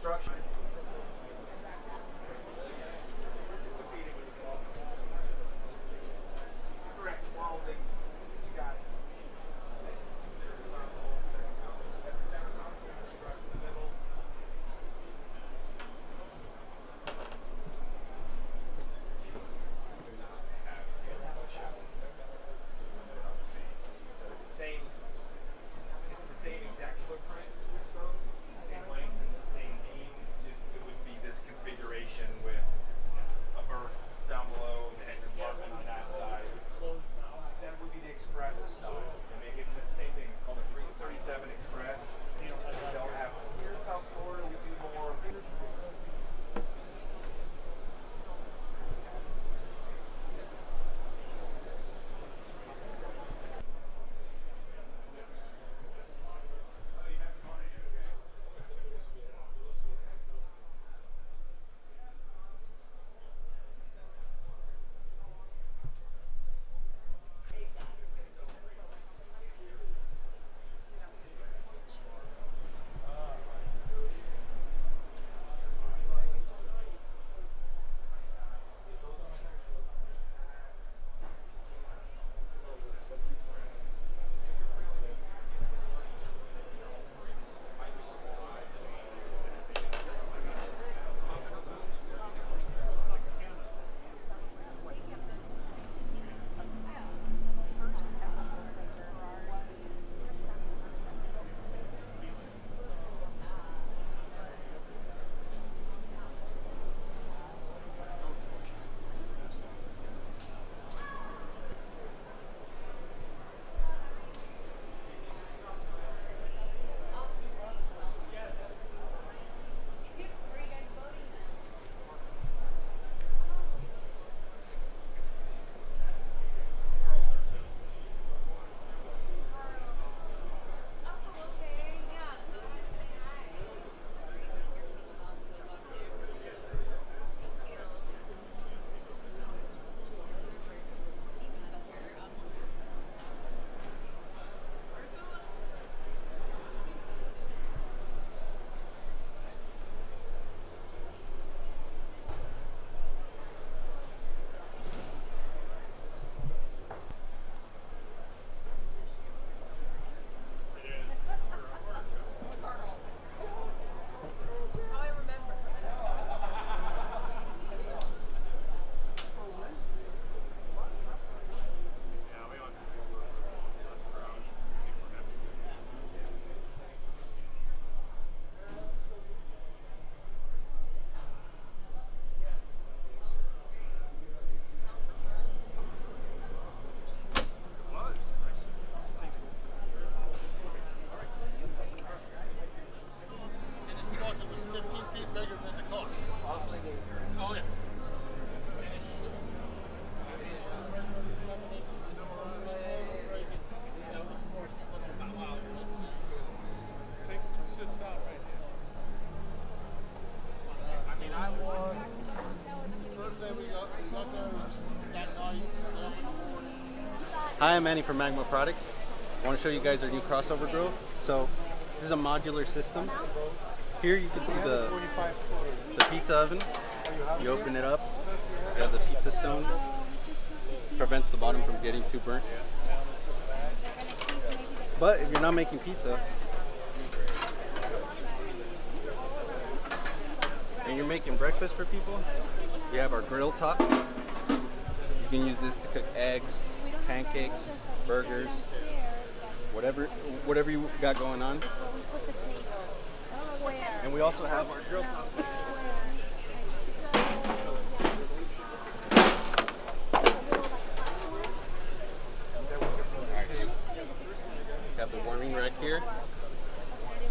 construction. I'm Manny from Magma Products. I want to show you guys our new crossover grill. So this is a modular system. Here you can see the, the pizza oven. You open it up, you have the pizza stone. Prevents the bottom from getting too burnt. But if you're not making pizza, and you're making breakfast for people, we have our grill top. You can use this to cook eggs, pancakes, burgers, whatever whatever you got going on. And we also have our grill top. Nice. We have the warming rack here,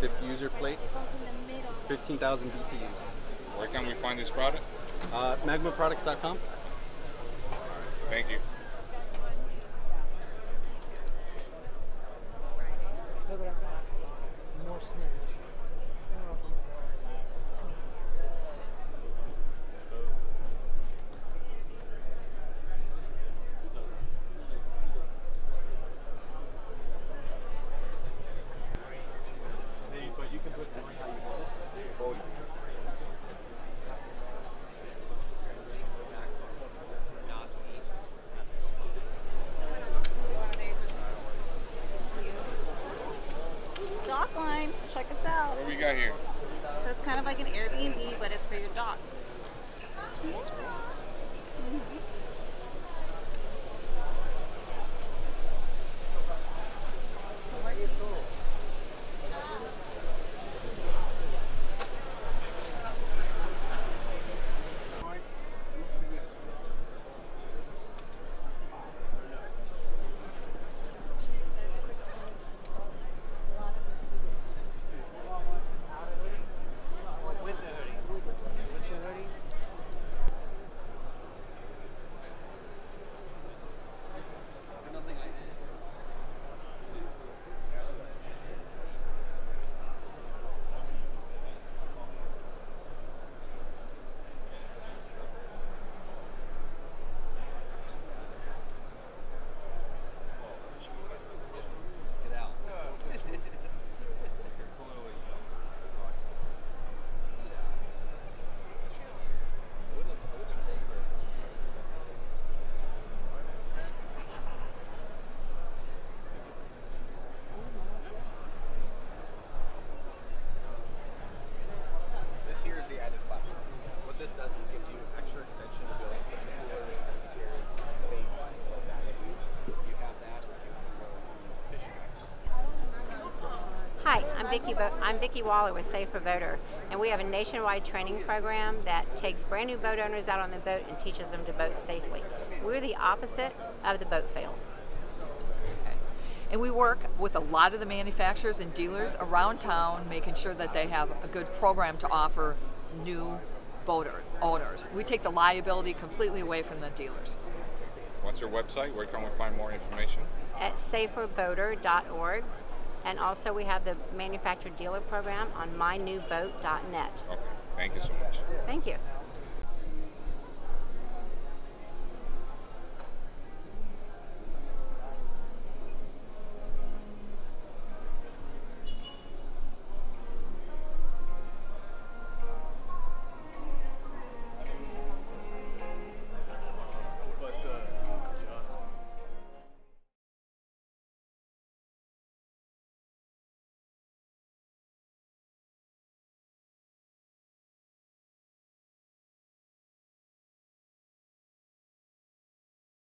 diffuser plate, 15,000 BTUs. Where can we find this product? Uh, magmaproducts.com. Thank you. Dockline, check us out. What we got here? So it's kind of like an Airbnb, but it's for your docks. This here is the added platform. What this does is gives you extra extension to be able to put your cooler in, your bait, things like that. If you, if you have that, or if you want to go fishing. Hi, I'm Vicki. I'm Vicki Waller with Safer Boater, and we have a nationwide training program that takes brand new boat owners out on the boat and teaches them to boat safely. We're the opposite of the boat fails. And we work with a lot of the manufacturers and dealers around town, making sure that they have a good program to offer new boater owners. We take the liability completely away from the dealers. What's your website? Where can we find more information? At saferboater.org, and also we have the manufacturer dealer program on mynewboat.net. Okay. Thank you so much. Thank you.